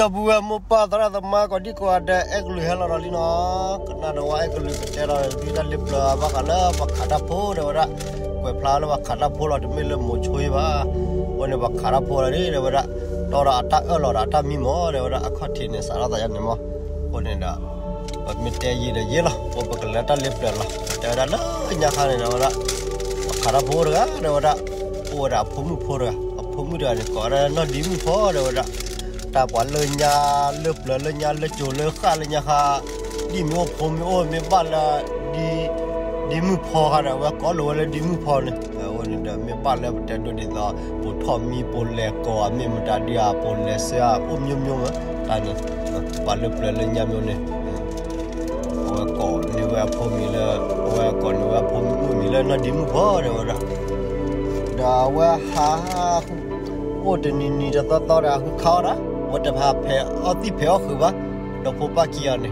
ดบัวมุปาตระตมก็ดีกว่าเดเอกลุเฮลอลีนอกนาดว่าเอกลุเจราดีดัลลิปลาบักละบักขัดพูเดวระกวยพลาลบักขัดพูลอดมิลมุช่วยบ้าวันนี้บักขัดพูอะไรเดวระตอระอัตเอลอระอัตมีมอเดวระอคติเนี่ยสารตายันมอวันนี้ดาบักมิเตยีเดยีละบักละตัลลิปลาเดวระละญาคาเนเดวระบักขัดพูระเดวระพูระพูมุพูระพูมุเดระก็ระนอดีมุพอเดวระ ตาปวนเลยญาเลือบเลยเลยญาเลยจูเลยข้าเลยญาค่ะดีมีโอผมมีโอ้มีบ้านละดีดีมือพอค่ะว่าก็รู้เลยดีมือพอเนี่ยวันนี้เดี๋ยวมีบ้านแล้วแต่ดูดีต่อปุถอมีปุเลกก่อนมีมันตาดีอาปุเลกเสียอุ้มยมยมอะตานี่บ้านเลือบเลยเลยญามีเนี่ยว่าก่อนนี่ว่าผมมีเลยว่าก่อนว่าผมมีเลยน่าดีมือพอเลยว่าดาว่าฮาโอ้เดนี่นี่จะต่อต่อราคือเขาละ မတဖာဖဲအတိဖဲခုပါတော့ဖပါကီယနေ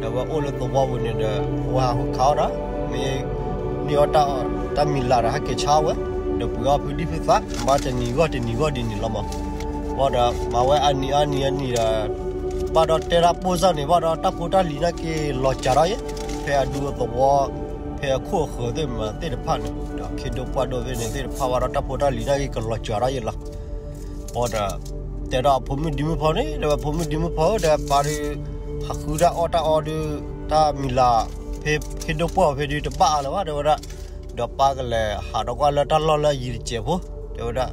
တော့အိုလတော့ဝဝနေတဲ့ဝါဟခါရမေနီယတာတမီလာရကေချာဝတော့ပူရဖူဒီဖစ်ဖာမတနီဝတနီဝဒီနီလမဝါဒမဝဲအနီအနီအနီရာပါတော့တေရာပိုဇာနေဝါတော့တပူတာလီနာကေလော်ချာရရဲ့ဖဲအဒူတော့ဝါဖဲခိုခေါ်တဲ့မတဲ့ဖာနေတော့ခေတော့ပါတော့ဝဲနေတဲ့ဖာဝါတော့တပူတာလီနာကေကလော်ချာရရဲ့လား order แต่เราผมมีดิมพอนี่แต่ว่าผมมีดิมพอแต่ปารีฮักคูดาออตาออดตามิลาเพเพดปอเพดิตบ้าแล้วว่าเดี๋ยวว่าเดี๋ยวปากันเลยหาดอกว่าแล้วตลอดเลยยืดเจ็บเดี๋ยวว่า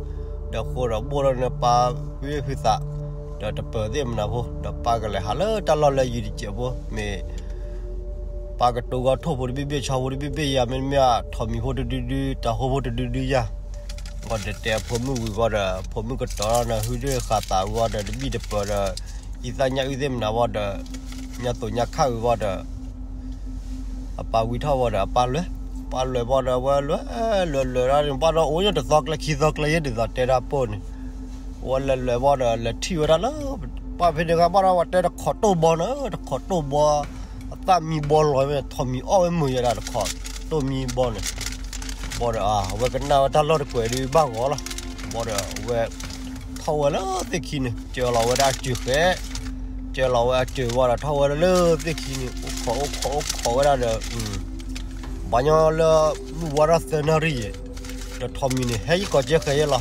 เดี๋ยวโคเราบัวเราเนี่ยปาวิพิษะเดี๋ยวจะเปิดเต็มนะพวเดี๋ยวปากันเลยหาเลยตลอดเลยยืดเจ็บเมปากตัวก็ทุบริบเบี้ยชาวริบเบี้ยยามันเมียทอมีโหดดีดีตาโหดดีดียา ก็เดี๋ยวผมมือก็เดี๋ยวผมมือก็ต่อนะหุ่นเรื่องขาตาก็เดี๋ยวมีเดี๋ยวเปิดอีสานยาอีเดมนะว่าเดี๋ยวเนี่ยตัวเนี่ยข้าวว่าเดี๋ยวปาวิทาว่าเดี๋ยวปาเลยปาเลยว่าเดี๋ยวว่าเลยเลยเลยอะไรปาเราโอ้ยเดี๋ยวซอกเลยขี้ซอกเลยเดี๋ยวเตะราปนว่าเลยเลยว่าเดี๋ยวเลยที่ว่าแล้วปาเป็นยังไงปาเราว่าเดี๋ยวขอตัวบอลนะขอตัวบอลตามีบอลลอยไปทอมีอ้อมือยังไงขอตัวมีบอลเนี่ย บ่ไดอะเวกันนาถ้ารถกวยดีบ้างหัวละบ่ได้เวเท่าแล้วสิคินเจอเราได้จืดแค่เจอเราได้จืดว่าเท่าแล้วสิคินขอขอขอได้เด้ออืมบางอย่างละวาระเสนารีเดทอมินี่เฮ้ยก็เจอเคยละ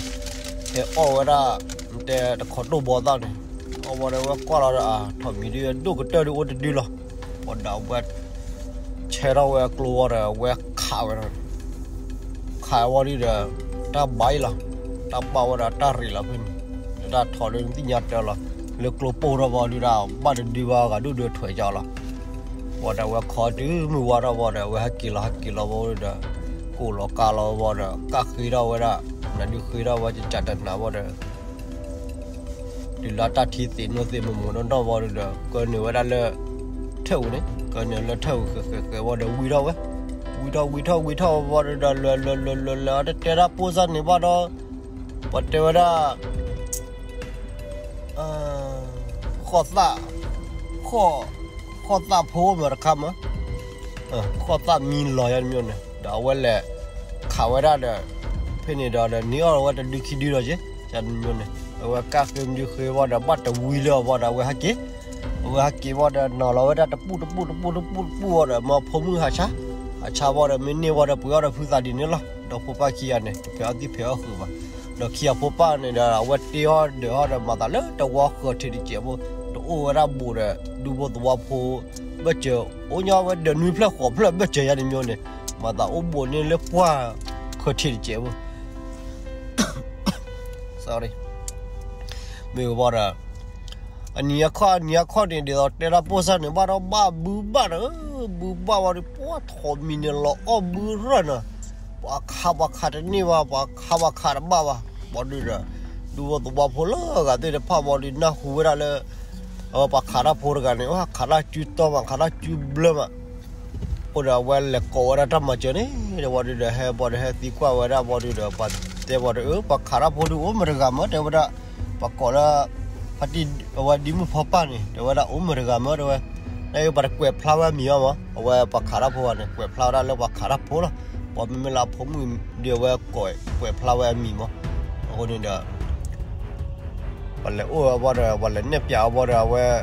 เฮ้ยอ้อว่าได้แต่เด็กคนดูบ่ได้เอยว่าได้ว่าก็เราได้อะทอมินี่ดูก็เจอดูอดดีละอดดาวเวเชราเวกลัวเวข่าวเว ni wa da le thau ne ko ni le thau ke ke wa da wi ra wa วิทาวิทาวิทาว่าเดลลลลลลเตระปูซันนี่ว่าดอปัตเตวดาเอ่อขอตาขอขอตาโพมรคามะเออขอตามีลอยันมีเนี่ยดาวแหละขาวดาเดเพนี่ดาเดนี่อว่าจะดิคิดีรอ တော့ဝီထောဝီထောဘော်တော့လောလောလောလောလောတဲရာပူဇာနေပါတော့ပတေဝရာအာခေါ်သာခေါ်ခေါ်သာဖိုးမရခမအခေါ်သာမင်းလော်ရမျိုးနဲ့ဒါဝဲလက်ခါဝရတဲ့ဖိနေတော့နီယောဝတ်တခိဒီရောချေချန်မျိုးနဲ့ဝကဖင်ဒီခေဝဒါဘတ်ဝီလောဝဒါဝဟကေဝဟကေဝဒါနော်လောဝဒါတပူတပူတပူတပူဝဒါမဖုံးမှုဟာချာ अच्छा बोर मिन्नी बोर पुयार फुसा दिन ल डो पोपा किया ने प्या दी प्या हुवा डो किया पोपा ने दा वट्टी और दे और माता ल तो वा को ठिरी के वो तो ओ रा बुर दु बो दवा फो बच्चे ओ न्या व दे नु फ्ला को फ्ला बच्चे या ने म्यो ने माता ओ बो ने ले पुआ को ठिरी के वो sorry မေဘောရာ อันนี้ข้อนี้ข้อเนี้เดี๋ยวเดี๋ยวเราพูดสันเนี่ยบ้าเราบ้าบูบ้าเออบูบ้าว่าดิปวดทอมีเนี่ยละอ้อบูร้อนอะบ้าข้าบ้าขาดนี่ว่าบ้าข้าบ้าขาดบ้าว่าบ้าดิเด้อดูว่าตัวบ้าพลก็เดี๋ยวพ่อบ้าดิน่าหัวเราเลยเออบ้าขาดพลกันเนี่ยว่าขาดจุดตัวมันขาดจุดเบลมาโอ้เดี๋ยววันเล็กก็ว่าทำมาเจอเนี่ยเดี๋ยวว่าดิเดี๋ยวให้บ้าดิให้ตีกว่าเว่าบ้าดิเดี๋ยวบ้าเดี๋ยวบ้าดิเออบ้าขาดพลดูมันก็มาเดี๋ยวว่าบ้าก็ละ pati awa dimu phapa ni dewa da umur ga ma dewa na yo bar kwe flower mi ma awa pa khara pho ne kwe flower la wa khara pho la pa mi me la pho mu dewa kwe kwe flower mi ma ko ni da wala o wa da wala ne pya wa da wa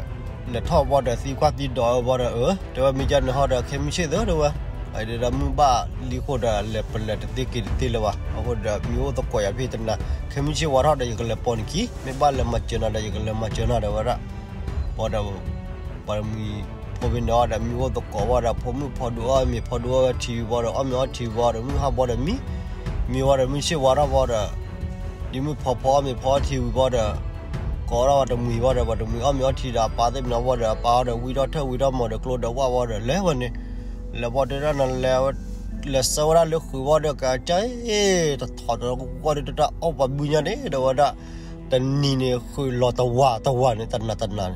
ne tho wa da si kwa ti do wa da e dewa mi ja ne ha da khe mi che do dewa ai da mu ba li ko da le pa le te ki ti le wa ahoda biyo to koya bi tanna khemchi wara da yigla pon ki me bal ma chena da yigla ma chena da wara poda parmi pobin da da mi wo to ko wara pomu podu a mi podu a ti wara a mi a ti wara mi ha wara mi mi wara mi she wara wara di mi pho pho mi pho ti wara ขอเราวัดมือว่าเราวัดมืออ้อมยอดทีดาปาเต็มนะว่าเราปาเราวิดอเทอร์วิดอมอเดกลัวเดว่าว่าเราแล้ววันนี้แล้วพอได้นั้นแล้ว là sau đó lúc khuya được cả trái thật thọ đó cũng qua được đó ông bà bùi nhà đấy đâu đó tên nì này khuya lo tàu hòa tàu hòa này tên là tên là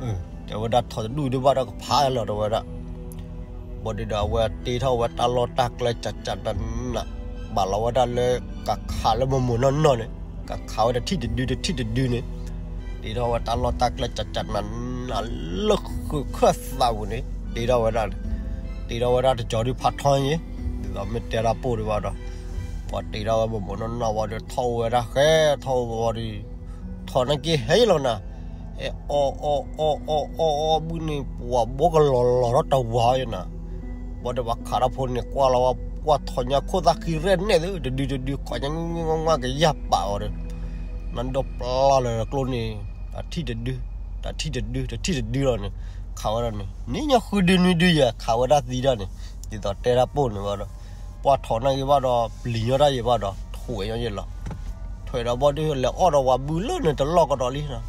ừ đâu đó thọ đuôi đâu đó có phá là đâu đó bọn đi đâu về tí thâu về ta lo tắc lại chặt chặt đần nè bà lo đó là cả khá là mồm mồm non non này cả khá là thích được đưa thích được đưa này đi đâu về ta lo tắc lại chặt chặt nè là lúc khuya khát vào này đi đâu về đó ตีเราว่าจะจอดพัดท้อยยี่เราไม่เจอเราปูดีว่าเราพอตีเราบ่บ่นนาว่าจะเท่าเวลาแค่เท่าวันที่ท่อนักกี้เฮ้ยเรานะเออโอโอโอโอโอบุญนี่ปัวบวกหล่อหล่อรถตะวายนะว่นเดี๋ยวขาราพนเนี่ยกว่าเราว่าท่อนยาโคตรขี้เรนเนี่ยเดี๋ยวดีดีขอยังงงว่ากันยับเปล่าเลยนั่นดบปลาเลยกลุ่นนี่ที่เดือดที่เดือดที่เดือดเลย ခါဝရနေနိညခုဒနီဒီယခါဝရသီရနေဒီတော့တေရာပို့နေပါတော့ပွာထော်နေရပါတော့လီရရရပါတော့ထွေရရလောထွေတော့ဘောဒီလောအော်တော့ဝဘူးလို့နေတလောက်တော့လီနော်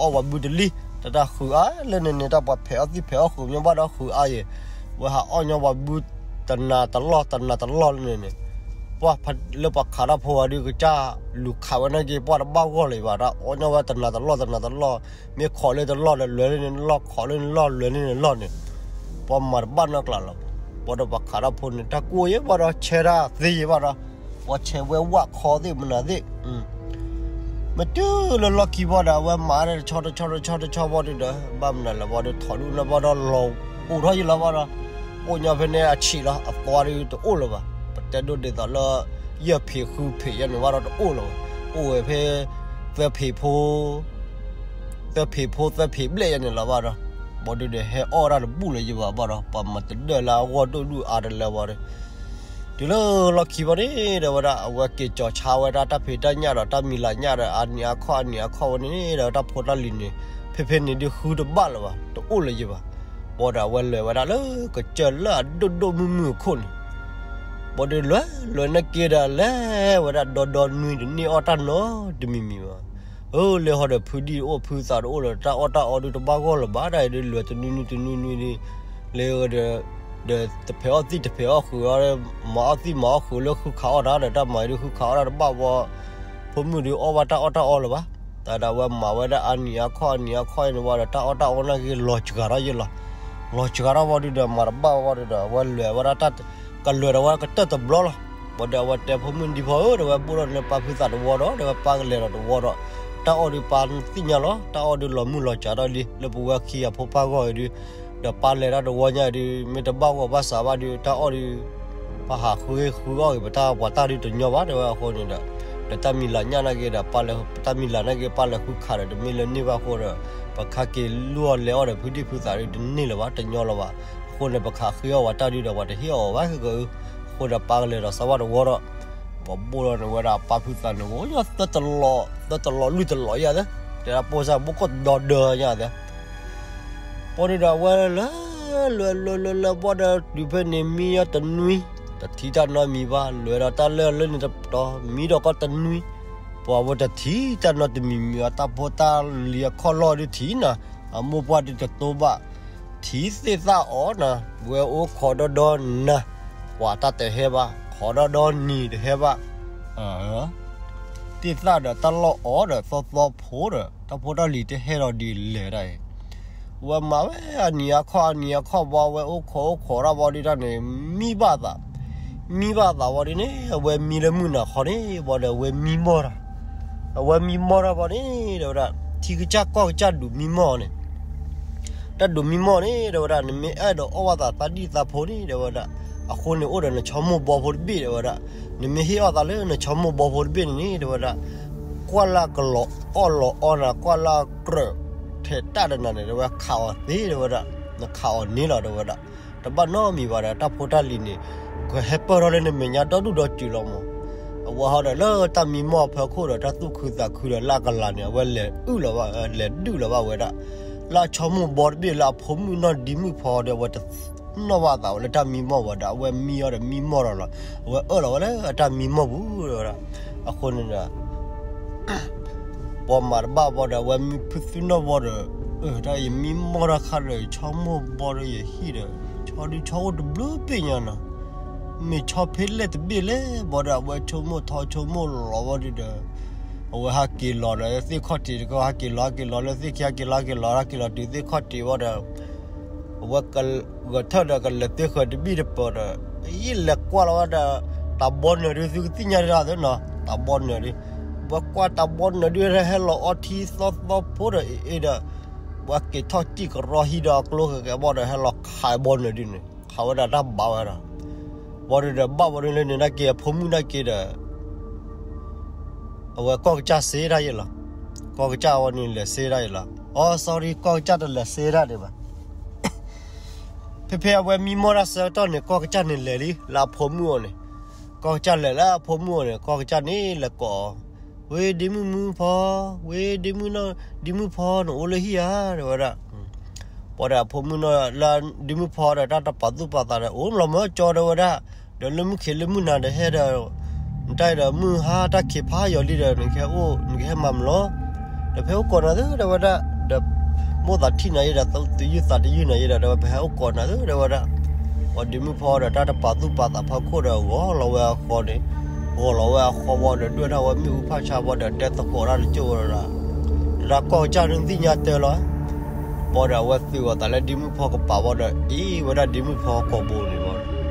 အော်ဝဘူးတလီတတခူအားလည်းနေနေတာပွာဖဲအသိဖဲခူမြပါတော့ခူအားရဝဟာအော်ညဝဘူးတနာတလောတနာတလောနေနေ ว่าพัดเลือกขาราพัวดีก็จ้าลูกขาวนั่นกี่ปอดบ้าก็เลยว่าละโอ้ยว่าตลอดนลอดตลอดนลอดมีขอเลยตลอดเลยเรื่อนี่ลอดขอเลยลอดเรื่อนี่ลอดเนี่ยพอมาบ้านนักล่ะปอดบักขาราพัวเนี่ยถ้ากูยังว่าเรเชราดีว่าเราว่าเชเวว่าขอดีมันอะไรอืมมาดูล้วล็อกกี่บอดว่ามาเนี่ยชอดชอดชอดชอบบอดเด้อบ้านนั่นละบอดถอดดูนะบอดราอู้ท้ายละบอดโอ้ยเนี่ยเป็นเนี่ยอาชีละตัวารีตัวอู้ละบ้า ပတက်ဒိုဒေတော်လရဖေခုဖေရလောရတော့အိုလောအိုဖေသဖေဖိုးသဖေဖိုးသဖေဘလေရနေလောပါတော့ဘော်ဒီဒဟေအော်ရလဘူးလေရပါပါတော့ပမတဒလာဝတ်တို့လူအားရလောပါတော့ဒီလိုလောက်ခိပါနေတော့ဗဒအဝကေကြောချာဝဒတာဖေတညတော့တမီလာညတော့အာနီယာခွာနီယာခွာနေတော့တဖို့တလင်းနေဖေဖေနေဒီခူတဘလပါတို့အိုလေရပါဘော်ဒါဝဲလွယ်ဝဒါလောကကြလာဒုဒုမှုမှုခွန်း บอดลัวลัวนักเกียแล้วว่าดอดอนนุ่ยนี่ออตันเนาะดิมีมีมาเออเลยหอดพูดีโอ้พูสารโอ้เลยตาออตาออดูตบ้าก็ละบ้าได้เลยเหลือจะนุ่นจะนุ่ยนุ่ยนี่เลยเดเดตะเพอที่ตะเพอคืออะไรหมาที่หมาคือแล้วคือเขาอะไรแต่หมายดูคือเขาอะไรบ้าว่าผมมือดูออว่าตาออตาออละบ้าแต่ดาว่ามาว่าได้อันนี้ข้อนนี้ข้อนี้ว่าตาออตาออนั่นคือลอยจุกอะไรยังล่ะลอจุกระว่าดีเดมาบ้าว่าดีเดว่าเลยว่าตา ကလွယ်တော့ကတက်တဘလောဘဒဝတ်ဖမန်ဒီဘောတော့ပူရလပဖူသတ်ဝေါ်တော့တော့ပန်းလေတော့ဝေါ်တော့တာအော်ဒီပန်သိညာလောတာအော်ဒီလမှုလောကြတော့လီလပူကခီရဖောပါကောဒီတော့ပါလေတော့ဝေါ်ညာဒီမေတဘောက်ဘာစာဘာဒီတာအော်ဒီပဟာခွေခွေကောပတာဝတာဒီတညောပါတော့ခေါ်နေတာတမီလာညာနာကေတာပါလေတမီလာနာကေပါလေခုခါရတမီလနေပါခေါ်တော့ပခါကေလော်လေအော်ဒီဖူဒီဖူစာရီဒီနေလောပါတညောလောပါ คนเลยบักขาเขียวว่าตาดีเดี๋ยวว่าเที่ยวว่าคือคนละปังเลยเราสวัสดิ์วะเราบอกบัวเราเวลาปังพิการเราโอ้ยตัดตลอดตัดตลอดลุยตลอดอย่างเนี้ยแต่เราโพสดซะบุกดอดเดือยอย่างเนี้ยพอดีเราเวลาเลือเลือเลือเลือพอดีดูเพื่อนมีอะตันนุ้ยแต่ที่ด้านน้อยมีบ้านเลือเราตาเลือเลือนี่จะต่อมีดอกก็ตันนุ้ยพอว่าจะที่ด้านน้อยจะมีมีอะตาพอตาเลียข้อรอดูทีนะอามูพอดีจะโตบ้า ทีสิซาอ๋อนะเวโอขอดดอนนะว่าตาแต่เฮบะขอดดอนนี่เฮบะเออติซาเดตลออ๋อเดซอซอโพเดตะโพดอลีเตเฮรอดีเลไรဝမဝအနီယခေါအနီယခေါဘဝဲအိုခေါခေါ်ရပါလိတာနေမိပါတာမိပါတာဝရနေဝဲမိလမှုနာခေါ်နေဘောလေဝဲမိမောရာဝဲမိမောရာဘောနေတော့တီကချကောက်ချဒူမိမောနေ တော့ဒါနမေအဲ့တော့အဝတာတတိသဖိုးနေတော့ဒါအခုနေဥဒနချမဘောဖို့ပြီတော့ဒါနမေဟီအတာလေနချမဘောဖို့ပြီနေတော့ဒါကွာလာကလောအော်လောအော်နာကွာလာကရထေတာဒနာနေတော့ခါဝသေးတယ်ဝဒနခါဝနေလာတော့ဝဒတပတ်နော်မီပါတာတဖိုတာလီနေကဟက်ပရောလည်းမညာတော့တော့ကြည့်လို့မဝါဟာလောတမီမောဖခိုးတော့တတုခုသာခုရလာကလာနေဝဲလေဥလောပါလေဒူလောပါဝဲတာ လာချောမဘော်ဘီလာဖုံမနော်ဒီမူဖော်တယ်ဝတ်နော်ဝါတာလေတမီမောဝတာဝဲမီရမီမောရလားဝဲအော်လောလေတမီမောဘူးရောအခုနေတာပေါ်မှာဘာဘော်တယ်ဝဲမီဖစ်နော်ဘော်တယ်အဲဒါယမီမောရခါရချောမဘော်ရဟီရချောဒီချောဒဘလူးပညာနာမေချောဖေးလက်ဘီလေဘော်တယ်ဝဲချုံမထောချုံမလောဝဒီတယ် โอ้ฮักกินลอเลยสิข้อตีก็ฮักกินลอกินลอเลยสิแค่กินลอกินลอดฮักกินลอดดีสิข้อตีว่าเด้อว่ากันก็เท่าเด้กันเลยที่เคยบีเดปอปอดอีเล็กกว่าเราเด้อตาบอลเนี่ยดิสิที่เนี่ยาด้เดนาะตาบอลเนี่ยดิว่ากว่าตาบอลเนี่ยดิให้เราออทีซอสบอพูดเอเด้ว่าเกิดทอจิกรอฮิดอกลัวแกบอกเด้อให้เราขายบอลเนี่ยดิเนี่ยเขาว่าด้รับบ่าวเด้อบ่เด้บ้าบ่ได้เลยเนี่ยนักเกียร์ผมนักเกียร์ အဝကောက်ကြစေးရရလားကောက်ကြဝနေလေစေးရရလားအော် sorry ကောက်ကြတယ်လေစေးရတယ်ပါဖေဖေအဝမီမောရဆတော့နေကောက်ကြနေလေလီလာဖုံမှုနေကောက်ကြလေလာဖုံမှုနေကောက်ကြနေလေကောဝေဒီမူမူဖောဝေဒီမူနော်ဒီမူဖောနော်အိုလေဟီယာတော့ရပေါ်တာဖုံမှုနော်လာဒီမူဖောတာတပတ်သူပတ်တာအိုလမကြော်တော့ရဒလမှုခေလမှုနာတဲ့ဟဲတော့ ได้เดมือหาได้เข็บผ้าอยู่ดีเดนึงแค่โอ้นึงแค่มัมล้อเดี๋ยวเพลก่อนนะเด้อเดี๋ยวว่าเดี๋ยวโมตัดที่ไหนเดี๋ยวต้องตียืดตัดยืดไหนเดี๋ยวว่าไปหาก่อนนะเด้อเดี๋ยวว่าวันดีมือพอเดี๋ยวได้ปาตู้ปาตาพาโคเดี๋ยวว่าเราแววคอนี่โอ้เราแววคอวันเดี๋ยวด้วยนะว่ามีอุปชาวันเดี๋ยวแต่ตะโกนอะไรจู่ละรักก็จะนึงที่ญาเตอร้อยพอเดี๋ยวว่าสิว่าแต่ละดีมือพอกับป่าวันเดี๋ยวอีวันดีมือพอกับบูยวัน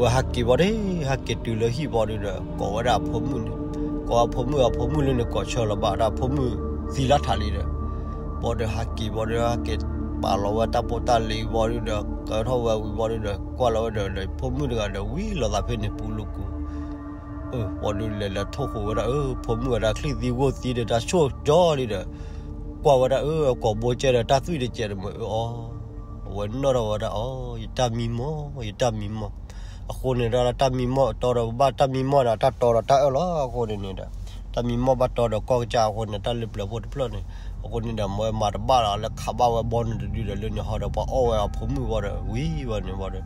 ว่าฮักกี่บอได้ฮักกี่ตัวเลยฮีบอดีเลยก็ว่าดาบผมมือก็ผมมือผมมือเลยก็ชอละบาดับผมมือสีลัทธาลีเลยบอดฮักกี่บอดฮักกี่ปาลว่าตาปตาลีบอดีเด็กก็ท้าว่าวิบอดีเด็กก็เราเด็กเลยผมมือเด็กเด็กวิเราตาเพื่อนปูลูกเออบอนนี้เลยละทุกหัวละเออผมเหมือนละคลีดีวตีเดตาชั่วจ่อเลยเดกว่าวันเออกว่โบเจเดตาสุดเดเจเดมืออ๋อวันนั้นเราวันละอ๋อยิ่ตามีมอยิ่ตามีมอ คนนี่เราทำมีหม้อตอเราบ้าทำมีหม้อนะาตาตอเราตาเออละคนนี่นะทำมีหม้อบ้าตอเราก็จะคนนี่ตาเล็บเล็บพูดเปล่านี่คนนี่เดี๋ยวมามาบ้าเราแล้วขับบ้าไว้บอลดูเดี๋ยวเรื่องนี้เขาเดี๋เอาไว้ผมมือวันเดี๋วิ่งวันนี้วันนี้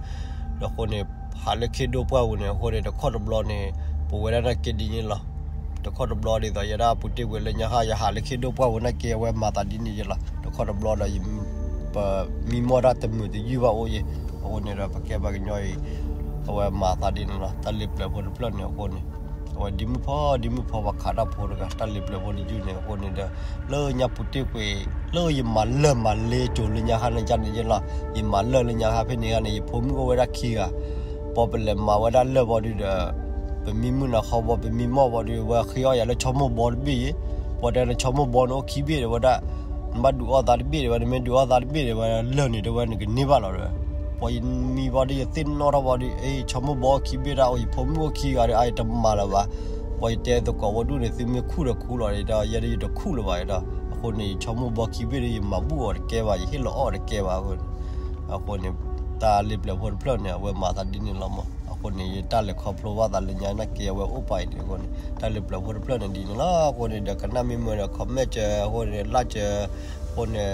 แล้วคนนี่หาเล็กคิดดูเปล่าเนี่ยคนี่เดี๋ยวข้รับรองนี่ปู่เวลานักเกดีนี่หรอเดี๋ยวรับรองนี่แต่ยาดาปุ่นที่เวลาเนี่ยฮะอย่าหาเล็กคิดดูเปล่านักเกไว้มาตัดดินนี่หรเดี๋ยวข้อรับรองเรายิ้มมีมอดเต็มมือจะยิ้ว่าโอ้ยคนนี่เราไปแก้บางย่อย ဝဲမာသာဒီနော်တလစ်ပလဖို့ပလနေကိုနေအဝဲဒီမဖောဒီမဖောဝခါတာဖို့ကတလစ်ပလဖို့ဒီယူနေကိုနေတဲ့လောညာပုတိကွေလောယမလမလေချိုလညာဟာနေကြနေကြလားယမလလညာဟာဖိနေကနေဖုံမကိုဝရခီကပေါ်ပလမဝရလဘော်ဒီဒပမီမနာခေါ်ဘောပမီမောဘော်ဒီဝခီရရလချမဘော်ဘီဘော်တယ်ချမဘော်နိုခီဘီရဝဒမဒူအော်ဒါဘီရဝဒမဒူအော်ဒါဘီရဝလနေတော့ကနေနေ ปอยมีวาดีตินนอรวาดีเอ้ชมบอคีเบราโอ้ยผมก็คีอะไรไอตมาละวะปอยเต่ตกวดูเนี่ซึมคู่ละคู่ละไอ้ดายังไดคู่ละวะไอ้ดาคนนี้ชมบอคีเบรีมาบัวแกว่าอยี่ละอ้อแกว่าคนคนนี้ตาลิบเลยคนเพื่อนเนี่ยเวมาตัดดินนี่ละมั้งคนนี้ตาเล็กครอบครัวตาเล็กยานักเกียร์เวอุปายเนี่ยคนตาเล็กเปล่าคนเพื่อนดีนี่ละคนนี้เด็กกันน้ามีเมือเด็กคอมเจอคนนี้ลาเจอคนเนี่ย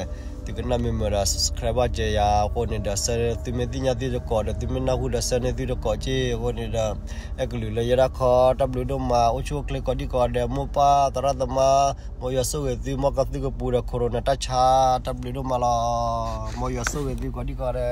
tu kana me mera subscriber je ya ko ne da sar tu me ti nya ti ko da tu me na hu da sar ne ti ko je ko ne da ek lu le ya kho w do ma o chu click ko di ko da mo pa tara da ma mo ya so ge ti mo ka ti ko pura corona ta cha w do ma la mo ya so ge ti ko di ko da